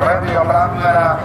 Radio Brandera